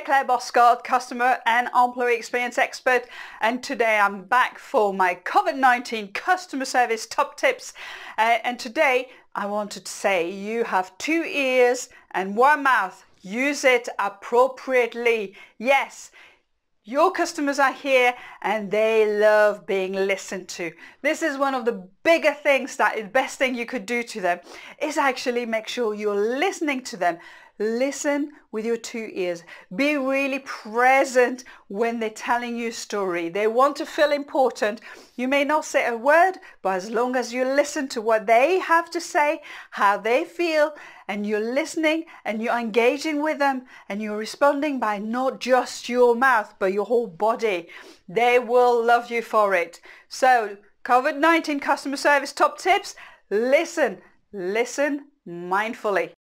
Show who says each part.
Speaker 1: Claire Boscq Scott, customer and employee experience expert. And today I'm back for my COVID-19 customer service top tips. Uh, and today I wanted to say you have two ears and one mouth. Use it appropriately. Yes, your customers are here and they love being listened to. This is one of the bigger things that the best thing you could do to them is actually make sure you're listening to them. Listen with your two ears. Be really present when they're telling you a story. They want to feel important. You may not say a word, but as long as you listen to what they have to say, how they feel, and you're listening and you're engaging with them and you're responding by not just your mouth, but your whole body, they will love you for it. So COVID-19 customer service top tips, listen, listen mindfully.